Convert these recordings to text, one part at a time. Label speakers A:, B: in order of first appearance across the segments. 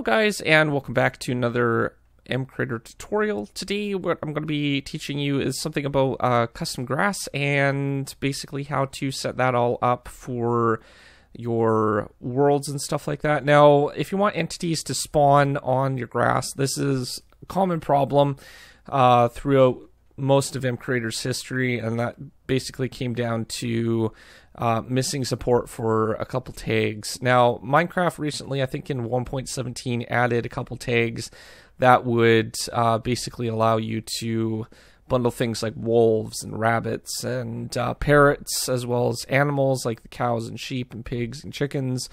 A: Hello guys and welcome back to another MCreator tutorial. Today what I'm going to be teaching you is something about uh, custom grass and basically how to set that all up for your worlds and stuff like that. Now if you want entities to spawn on your grass, this is a common problem uh, throughout most of MCreator's history and that basically came down to uh, missing support for a couple tags. Now, Minecraft recently, I think in 1.17, added a couple tags that would uh, basically allow you to bundle things like wolves and rabbits and uh, parrots, as well as animals like the cows and sheep and pigs and chickens,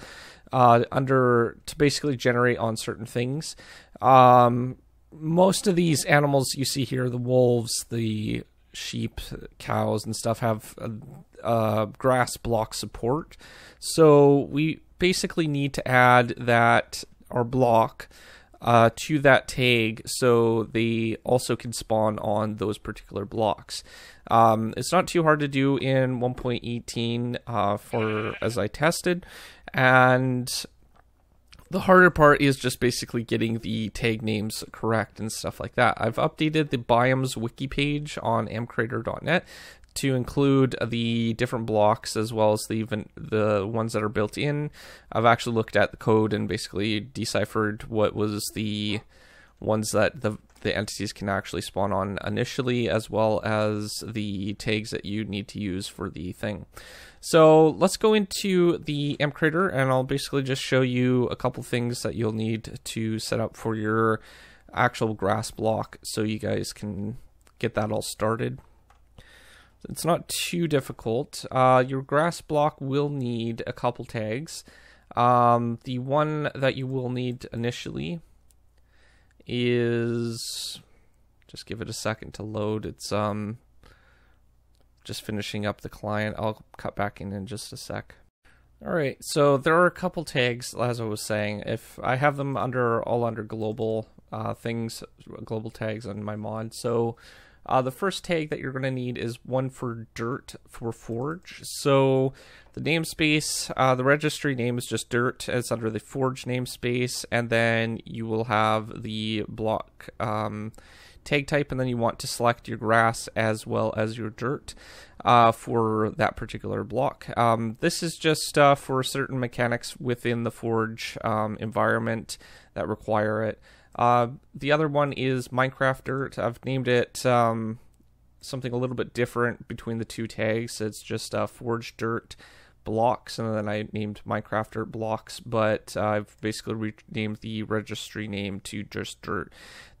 A: uh, under to basically generate on certain things. Um, most of these animals you see here, the wolves, the sheep, cows, and stuff have uh, grass block support. So we basically need to add that our block uh, to that tag so they also can spawn on those particular blocks. Um, it's not too hard to do in 1.18 uh, for as I tested, and the harder part is just basically getting the tag names correct and stuff like that. I've updated the biomes wiki page on mcreator.net to include the different blocks as well as the the ones that are built in. I've actually looked at the code and basically deciphered what was the ones that the the entities can actually spawn on initially, as well as the tags that you need to use for the thing. So let's go into the MCreator, and I'll basically just show you a couple things that you'll need to set up for your actual grass block so you guys can get that all started. It's not too difficult. Uh, your grass block will need a couple tags. Um, the one that you will need initially is just give it a second to load. It's um just finishing up the client. I'll cut back in in just a sec. All right, so there are a couple tags, as I was saying. If I have them under all under global uh, things, global tags on my mod. So uh, the first tag that you're going to need is one for dirt for forge. So the namespace, uh, the registry name is just dirt. It's under the forge namespace, and then you will have the block um, tag type, and then you want to select your grass as well as your dirt uh, for that particular block. Um, this is just uh, for certain mechanics within the forge um, environment that require it. Uh, the other one is Minecraft Dirt. I've named it um, something a little bit different between the two tags. It's just uh, Forge Dirt blocks, and then I named Minecraft Dirt blocks, but uh, I've basically renamed the registry name to just Dirt.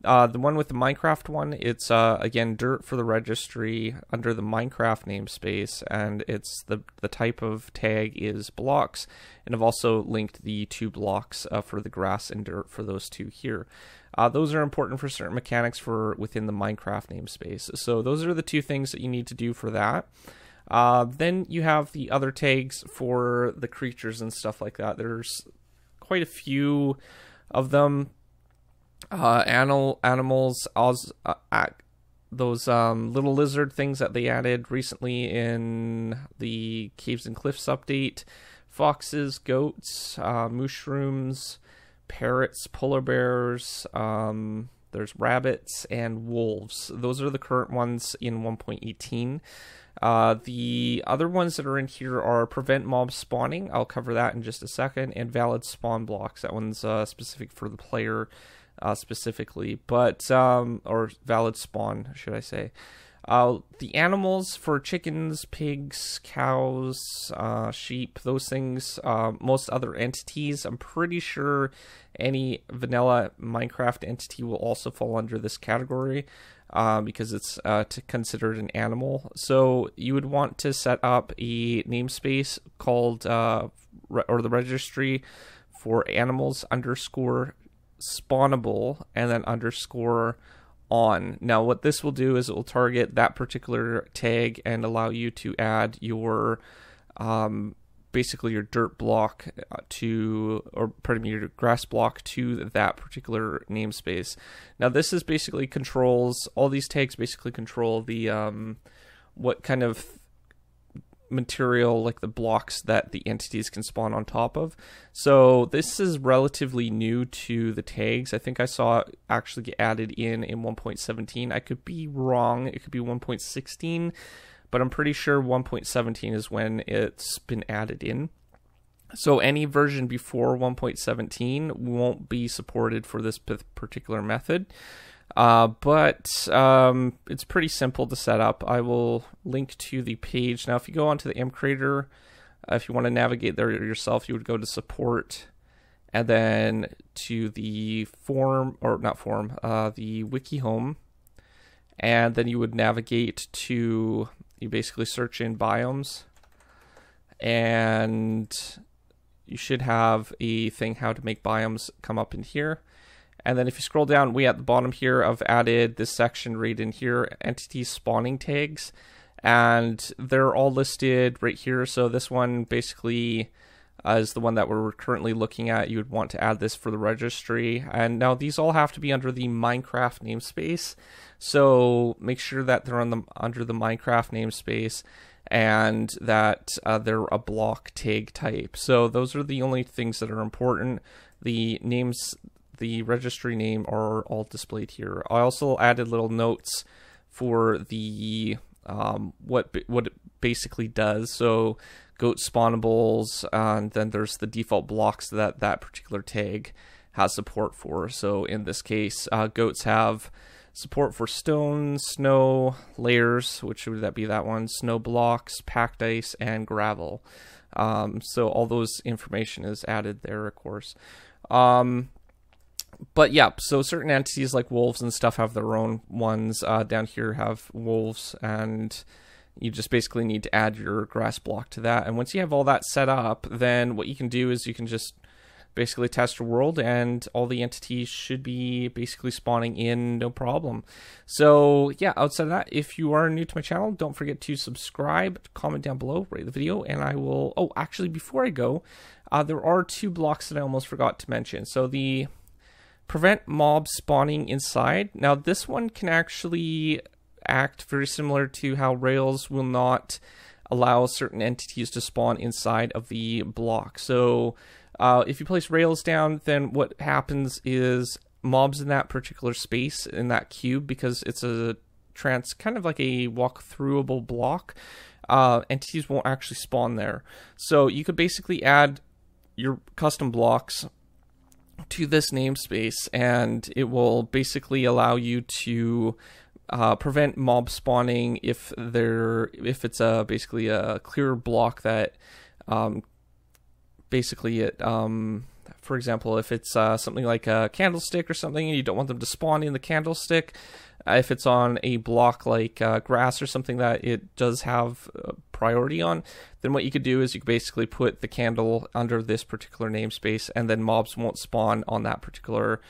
A: Uh, the one with the Minecraft one, it's uh, again Dirt for the registry under the Minecraft namespace, and it's the the type of tag is blocks, and I've also linked the two blocks uh, for the grass and dirt for those two here. Uh, those are important for certain mechanics for within the Minecraft namespace. So those are the two things that you need to do for that. Uh, then you have the other tags for the creatures and stuff like that. There's quite a few of them. Uh, animal animals, os, uh, those um, little lizard things that they added recently in the Caves and Cliffs update. Foxes, goats, uh, mushrooms, parrots, polar bears. Um, there's rabbits and wolves. Those are the current ones in 1.18. Uh, the other ones that are in here are prevent mob spawning. I'll cover that in just a second, and valid spawn blocks. That one's uh, specific for the player uh, specifically, but um, or valid spawn, should I say? Uh, the animals for chickens, pigs, cows, uh, sheep, those things, uh, most other entities, I'm pretty sure any vanilla Minecraft entity will also fall under this category uh, because it's uh, considered an animal. So you would want to set up a namespace called, uh, or the registry for animals underscore spawnable and then underscore on. Now, what this will do is it will target that particular tag and allow you to add your um, basically your dirt block uh, to, or pardon me, your grass block to that particular namespace. Now, this is basically controls all these tags. Basically, control the um, what kind of material like the blocks that the entities can spawn on top of. So this is relatively new to the tags. I think I saw it actually get added in in 1.17. I could be wrong. It could be 1.16, but I'm pretty sure 1.17 is when it's been added in. So any version before 1.17 won't be supported for this particular method. Uh, but um, it's pretty simple to set up. I will link to the page. Now, if you go onto the MCreator, uh, if you want to navigate there yourself, you would go to support and then to the form, or not form, uh, the wiki home. And then you would navigate to, you basically search in biomes. And you should have a thing how to make biomes come up in here. And then if you scroll down, we at the bottom here have added this section right in here, entity spawning tags. And they're all listed right here. So this one basically uh, is the one that we're currently looking at. You would want to add this for the registry. And now these all have to be under the Minecraft namespace. So make sure that they're on the under the Minecraft namespace and that uh, they're a block tag type. So those are the only things that are important. The names the registry name are all displayed here. I also added little notes for the um, what what it basically does. So goat spawnables, and then there's the default blocks that that particular tag has support for. So in this case, uh, goats have support for stone, snow, layers, which would that be that one, snow blocks, packed ice, and gravel. Um, so all those information is added there, of course. Um, but yeah, so certain entities like wolves and stuff have their own ones. Uh, down here have wolves, and you just basically need to add your grass block to that. And once you have all that set up, then what you can do is you can just basically test your world, and all the entities should be basically spawning in no problem. So yeah, outside of that, if you are new to my channel, don't forget to subscribe, comment down below, rate the video, and I will. Oh, actually, before I go, uh, there are two blocks that I almost forgot to mention. So the prevent mobs spawning inside. Now, this one can actually act very similar to how Rails will not allow certain entities to spawn inside of the block. So, uh, if you place Rails down, then what happens is mobs in that particular space in that cube, because it's a trans kind of like a walk throughable block. Uh, entities won't actually spawn there. So you could basically add your custom blocks to this namespace, and it will basically allow you to uh, prevent mob spawning if there if it's a basically a clear block that um, basically it um, for example if it's uh, something like a candlestick or something and you don't want them to spawn in the candlestick if it's on a block like uh, grass or something that it does have priority on, then what you could do is you could basically put the candle under this particular namespace, and then mobs won't spawn on that particular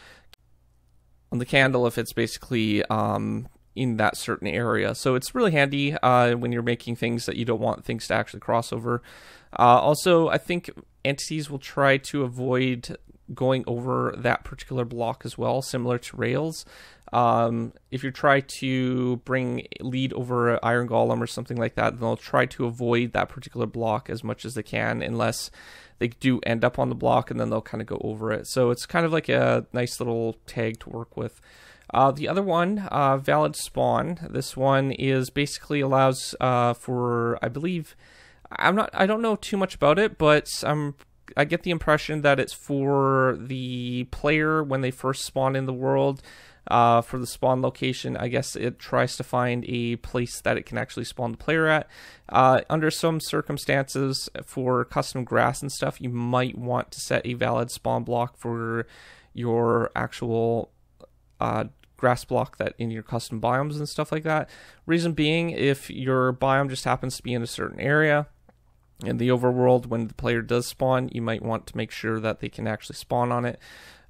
A: on the candle if it's basically um, in that certain area. So it's really handy uh, when you're making things that you don't want things to actually cross over. Uh, also, I think entities will try to avoid going over that particular block as well, similar to Rails. Um, if you try to bring lead over Iron Golem or something like that, then they'll try to avoid that particular block as much as they can, unless they do end up on the block and then they'll kind of go over it. So it's kind of like a nice little tag to work with. Uh, the other one, uh, valid spawn. This one is basically allows uh, for, I believe, I'm not, I don't know too much about it, but I'm I get the impression that it's for the player when they first spawn in the world. Uh, for the spawn location, I guess it tries to find a place that it can actually spawn the player at. Uh, under some circumstances, for custom grass and stuff, you might want to set a valid spawn block for your actual uh, grass block that in your custom biomes and stuff like that. Reason being, if your biome just happens to be in a certain area, in the overworld when the player does spawn you might want to make sure that they can actually spawn on it.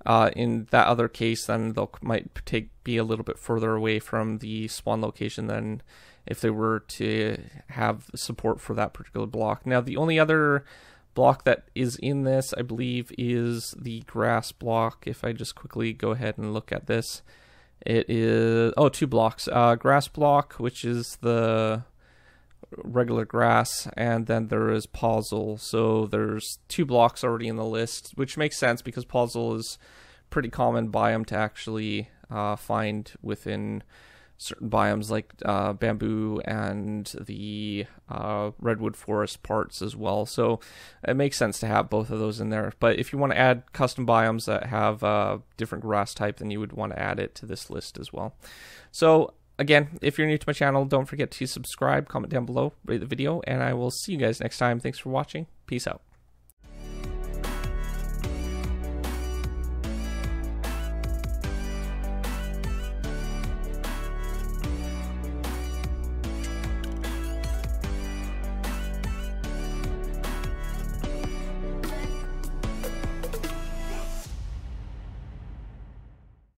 A: Uh, in that other case then they might take be a little bit further away from the spawn location than if they were to have support for that particular block. Now the only other block that is in this i believe is the grass block. If i just quickly go ahead and look at this it is oh two blocks. Uh, grass block which is the regular grass, and then there is Podzol. So there's two blocks already in the list, which makes sense because Podzol is pretty common biome to actually uh, find within certain biomes like uh, bamboo and the uh, redwood forest parts as well. So it makes sense to have both of those in there. But if you want to add custom biomes that have uh, different grass type, then you would want to add it to this list as well. So again, if you're new to my channel, don't forget to subscribe, comment down below, rate the video, and I will see you guys next time. Thanks for watching. Peace out.